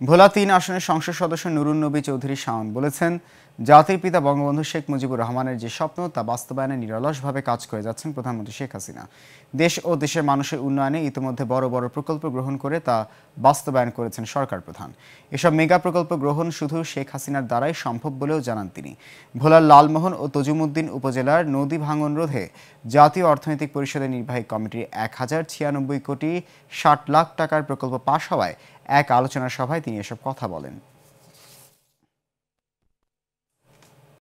ভোলা তিন আসনের সংসদ সদস্য নুরুন নবী চৌধুরী শাওন বলেছেন, জাতির পিতা বঙ্গবন্ধু শেখ মুজিবুর রহমানের যে স্বপ্ন তা বাস্তবায়নে নিরলসভাবে কাজ করে যাচ্ছেন প্রধানমন্ত্রী শেখ হাসিনা। দেশ ও দেশের মানুষের উন্নয়নে ইতিমধ্যে বড় বড় প্রকল্প গ্রহণ করে তা বাস্তবায়ন করেছেন সরকার প্রধান। এসব মেগা প্রকল্প গ্রহণ শুধু শেখ হাসিনার দ্বারাই সম্ভব বলেও জানান তিনি। ভোলার লালমোহন ও তজুমুদ্দিন উপজেলার নদী ভাঙন রোধে জাতীয় অর্থনৈতিক পরিষদের নির্বাহী কমিটির এক হাজার ছিয়ানব্বই কোটি ষাট লাখ টাকার প্রকল্প পাশ হওয়ায় এক আলোচনা সভায় তিনি এসব কথা বলেন।